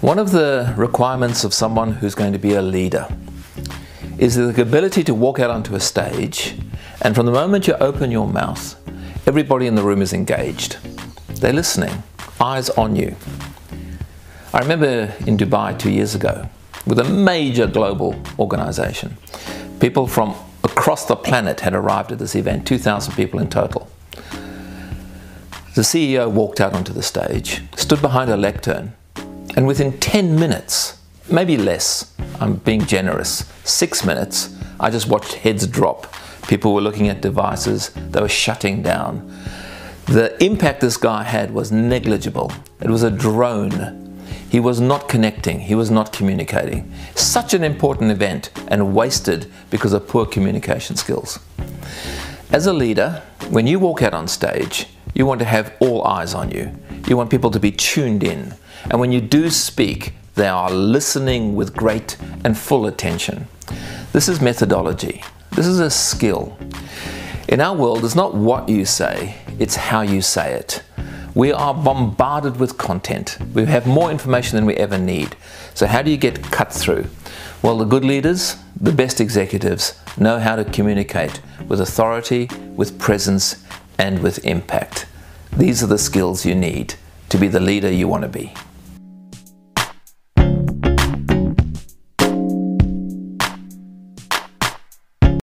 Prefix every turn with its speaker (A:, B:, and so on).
A: One of the requirements of someone who's going to be a leader is the ability to walk out onto a stage and from the moment you open your mouth, everybody in the room is engaged. They're listening, eyes on you. I remember in Dubai two years ago with a major global organization. People from across the planet had arrived at this event, 2,000 people in total. The CEO walked out onto the stage, stood behind a lectern, and within 10 minutes, maybe less, I'm being generous, six minutes, I just watched heads drop. People were looking at devices, they were shutting down. The impact this guy had was negligible. It was a drone. He was not connecting, he was not communicating. Such an important event and wasted because of poor communication skills. As a leader, when you walk out on stage, you want to have all eyes on you. You want people to be tuned in. And when you do speak, they are listening with great and full attention. This is methodology. This is a skill. In our world, it's not what you say, it's how you say it. We are bombarded with content. We have more information than we ever need. So, how do you get cut through? Well, the good leaders, the best executives, know how to communicate with authority, with presence, and with impact. These are the skills you need to be the leader you want to be.